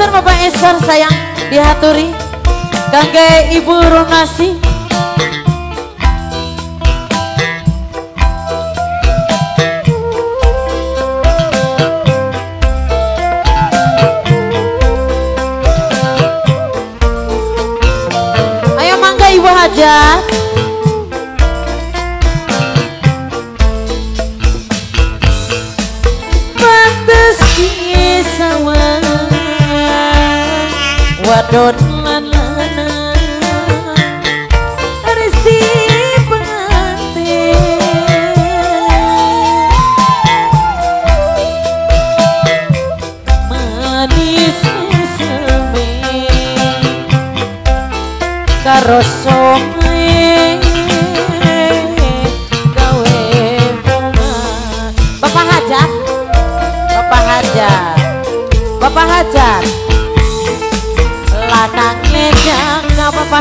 Produser Bapak Eser sayang dihaturi. Kangge Ibu Runasi. Ayo mangga Ibu Hajat wadon đột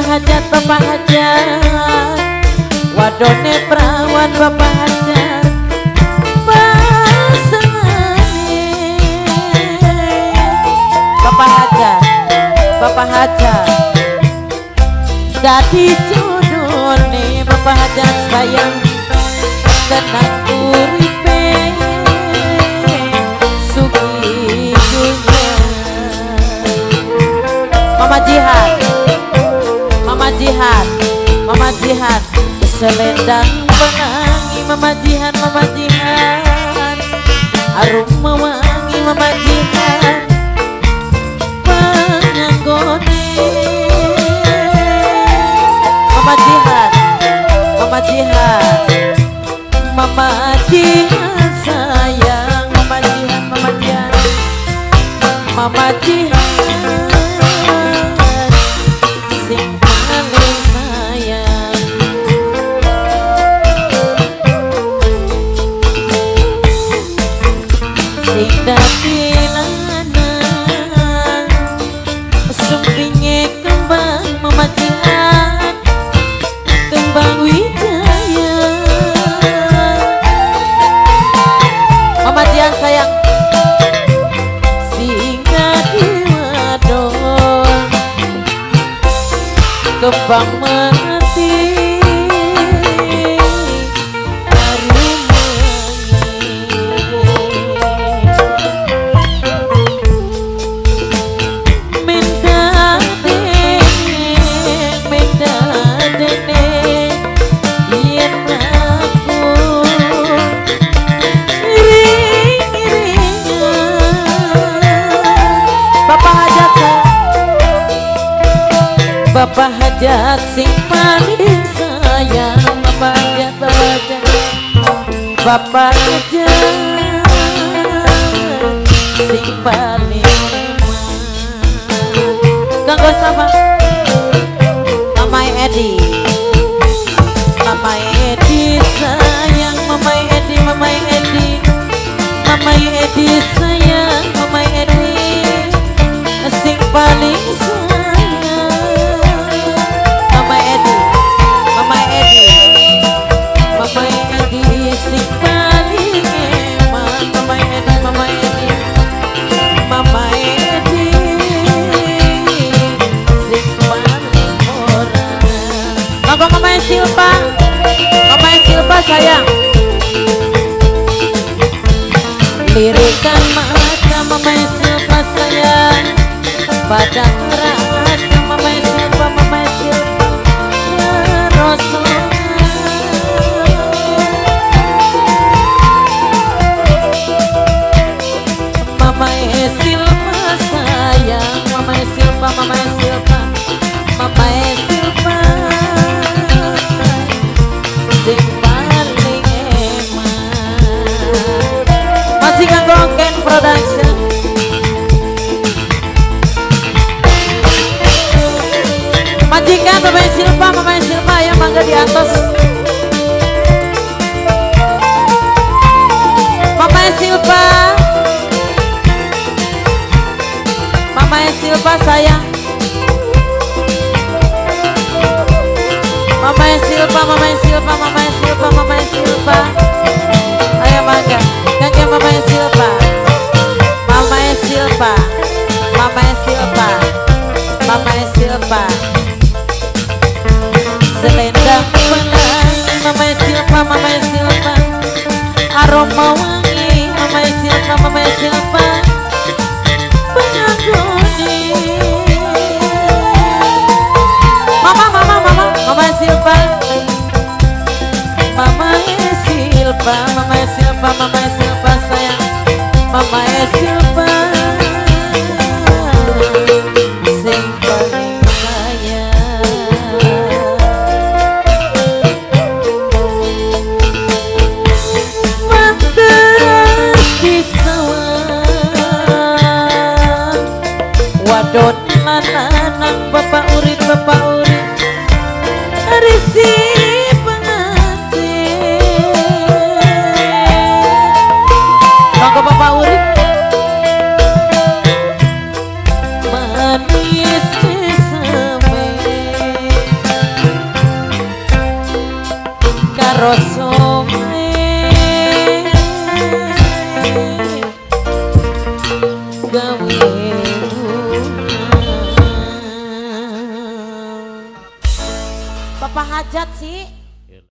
hajat bapak hajat wadone perawan bapak hajat pasangane bapak hajat bapak hajat dadi jodohne bapak hajat sayang tenang uripe. Sugi dunia. Mama Jihad Jihad Mama Jihad. Selendang menangi Mama Jihad Mama Jihad. Arum mewangi Mama Jihad. Penganggone. Mama Jihad Mama Jihad. Mama Jihad sayang. Mama Jihad Mama Jihad. Mama Jihad Vamos hajat sing paling sayang Bapak hajat Bapak hajat Bapak hajat sing paling Ganggu sama Mama Edi. Mama Edi sayang. Mama Edi Mama Edi. Mama Edi sayang. Mama Edi sing paling Silpa sayang. Lirikan mata Silpa sayang Padang rasa majikan pemain Silva pemain Silva yang mangga di atas. Pemain Silva. Pemain Silva sayang. Mama Silva, Mama Silva, Mama Silva, Mama Silva. aroma wangi Mama siapa, Memesiapa, memesiapa Penyangguni Mama, mama, mama, mama siapa? Mama siapa? mama siapa? mama siapa? sayang Mama silpa wadon mana nang bapak urip bapak urip risi. Bapak hajat sih